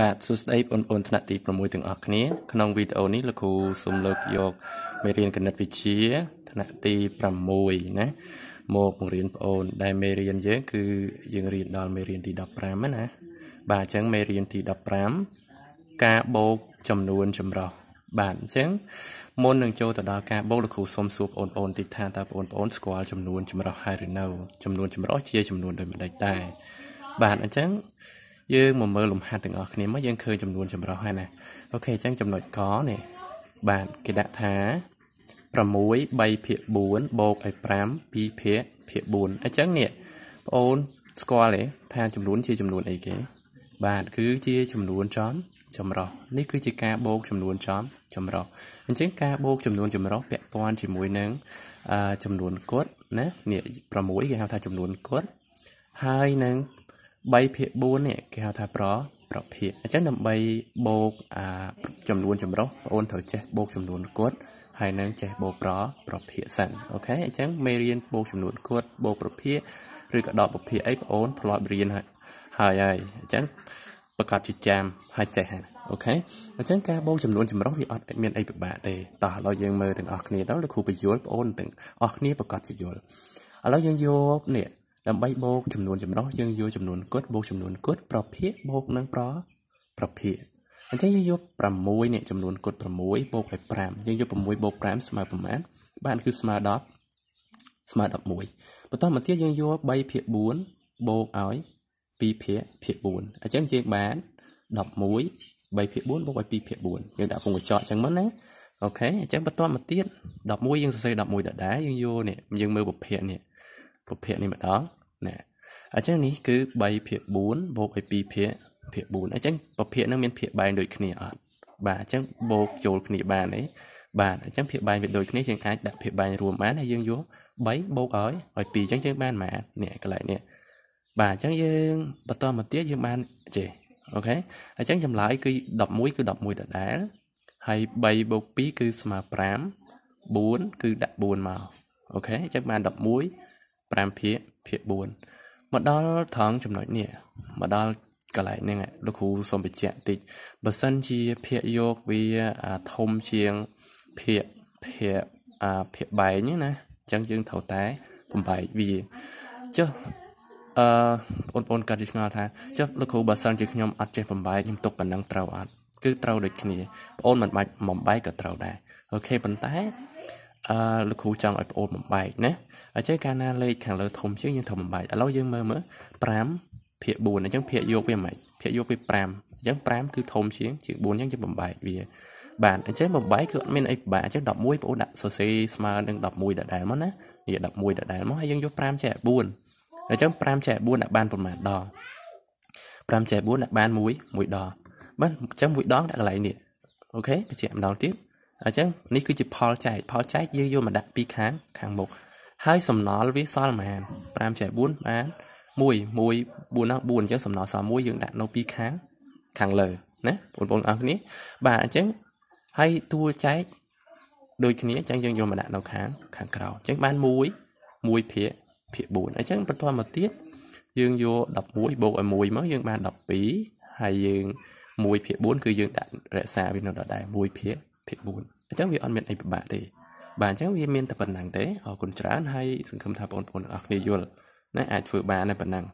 បាទសួស្តីបងប្អូនថ្នាក់ទី6ទាំងអស់គ្នាក្នុងវីដេអូនេះលោកគ្រូសូមលើកយកមេរៀនគណិតវិទ្យាថ្នាក់ទី6ណាមកបង្រៀនបងប្អូន ដែលមេរៀនយើងគឺយើងរៀនដល់មេរៀនទី15ណាបាទអញ្ចឹងមេរៀនទី15ការបូកចំនួនចម្រោះបាទអញ្ចឹងមុននឹងចូលទៅដល់ការបូកលោកគ្រូសូមសួរបងប្អូនតិចថាតើបងប្អូនស្គាល់ចំនួនចម្រោះហើយឬនៅចំនួនចម្រោះជាចំនួនដូចម្ដេចដែរបាទអញ្ចឹង យើងមកមើលលំហាត់ទាំងអស់គ្នាមកយើងឃើញចំនួនចម្រុះហើយណាអូខេអញ្ចឹងចំណុចកនេះបាទគេដាក់ថា6 3ភាគ4បូកឲ្យ5 2ភាគភាគ4អញ្ចឹងនេះបងអូនស្គាល់ទេថាចំនួនជាចំនួនអីគេបាទគឺជាចំនួនចំចម្រុះនេះគឺជាការបូកចំនួនចំចម្រុះអញ្ចឹងការបូកចំនួនចម្រុះពាក់ព័ន្ធជាមួយនឹងចំនួនគត់ណានេះ6គេហៅថាចំនួនគត់ហើយនឹង 3ភាគ4នេះគេហៅថាប្រប្រភេទអញ្ចឹងដើម្បីបូកអាចំនួនចម្រុះបងអូនត្រូវចេះបូកចំនួនគត់ហើយនឹងចេះបូកប្រប្រភេទសិនអូខេអញ្ចឹងមេរៀនបូកចំនួនគត់បូកប្រភេទឬក៏ដកប្រភេទអីបងអូនធ្លាប់រៀនហើយហើយហើយអញ្ចឹងប្រកាសជាចាំហើយចេះហើយអូខេអញ្ចឹងការបូកចំនួនចម្រុះវាអត់មានអីពិបាកទេតោះឥឡូវយើងមើលទាំងអស់គ្នាទៅលោកគ្រូបញ្យល់បងអូនទាំងអស់គ្នាប្រកាសជាយល់ឥឡូវយើងយកនេះ ដើម្បីបូកចំនួនចម្រុះយើងយកចំនួនគត់បូកចំនួនគត់ប្រភេទបូកនឹងប្រប្រភេទអញ្ចឹងយើងយក6នេះចំនួនគត់6បូកឲ្យ5យើងយក6បូក5ស្មើប៉ុន្មានបានគឺស្មើ10ស្មើ11បន្តមកទៀតយើងយក3ភាគ4បូកឲ្យ2ភាគភាគ4អញ្ចឹងយើងបាន11 3ភាគ4បូកឲ្យ2ភាគ4យើងដាក់ពងកញ្ចក់អញ្ចឹងមកណាអូខេអញ្ចឹងបន្តមកទៀត11យើងសរសេរ11ដដែលយើងយកនេះយើងមើលប្រភេទនេះ ប្រភេទនេះម្ដងណាអញ្ចឹងនេះគឺ3ភាគ4បូកឲ្យ2ភាគភាគ4អញ្ចឹងប្រភេទហ្នឹងមានភាគបែងដូចគ្នាអត់បាទអញ្ចឹងបូកចូលគ្នាបានទេបាទអញ្ចឹងភាគបែងវាដូចគ្នាយើងអាចដាក់ភាគបែងរួមបានហើយយើងយក3បូកឲ្យឲ្យ2អញ្ចឹងយើងបានប៉ុន្មាននេះកន្លែងនេះបាទអញ្ចឹងយើងបន្តមកទៀតយើងបានចេះអូខេអញ្ចឹងចម្លើយគឺ11គឺ11ដដែលហើយ3បូក2គឺស្មើ5 4គឺដាក់4មកអូខេអញ្ចឹងបាន11 5ភាគភាគ4មកដល់ត្រង់ចំណុចនេះមកដល់កន្លែងហ្នឹងលោកគ្រូសូមបញ្ជាក់តិចបើសិនជាភាគយកវាធំជាងភាគភាគអាភាគបែងណាអញ្ចឹងយើងត្រូវតែបំបែកវាចុះអឺបងប្អូនកាត់ឆ្ងល់ថាចុះលោកគ្រូបើសិនជាខ្ញុំអត់ចេះបំបែកខ្ញុំទុកប៉ុណ្ណឹងត្រូវអត់គឺត្រូវដូចគ្នាបងអូនមិនបាច់បំបែកក៏ត្រូវដែរអូខេប៉ុន្តែ អឺលោកគ្រូចង់ឲ្យប្អូនបំបែកណាអញ្ចឹងកាលណាលេខខាងលើធំជាងយើងត្រូវបំបែកឥឡូវយើងមើលមើល5ភាគ4អញ្ចឹងភាគយកវាមិនភាគយកវា5អញ្ចឹង5គឺធំជាងជាង4អញ្ចឹងយើងបំបែកវាបាទអញ្ចឹងបំបែកគឺអត់មានអីពិបាកអញ្ចឹង11បងប្អូនដាក់សរសេរស្មើនឹង11ដដែលមកណានេះ11ដដែលមកហើយយើងយក5ចែក4អញ្ចឹង5ចែក4ដាក់បានប្រមាណដង5ចែក4ដាក់បាន1 1ដងបាទអញ្ចឹង1ដងដាក់កន្លែងនេះអូខេបញ្ជាក់ម្ដងទៀត អញ្ចឹងនេះគឺជាផលចែកផលចែកយើងយកមកដាក់ពីខាងខាងមុខហើយសំណល់វាសល់ប៉ុន្មាន5ចែក4បាន1 1 4ណា4អញ្ចឹងសំណល់សល់1យើងដាក់នៅពីខាងខាងលើណាបងប្អូនអរគ្នាបាទអញ្ចឹងហើយតួចែកដូចគ្នាអញ្ចឹងយើងយកមកដាក់នៅខាងខាងក្រៅអញ្ចឹងបាន1 1ភាគភាគ4អញ្ចឹងបន្តមកទៀតយើងយក11បូកឲ្យ1មកយើងបាន12ហើយយើង1ភាគ4គឺយើងដាក់រក្សាវានៅដដែល1ភាគ ភាគ4អញ្ចឹងវាអត់មានអីពិបាកទេបាទអញ្ចឹងវាមានតែប៉ុណ្ណឹងទេអរគុណច្រើនហើយសង្ឃឹមថាបងប្អូនទាំងអស់គ្នាយល់ណាអាចធ្វើបានតែប៉ុណ្ណឹង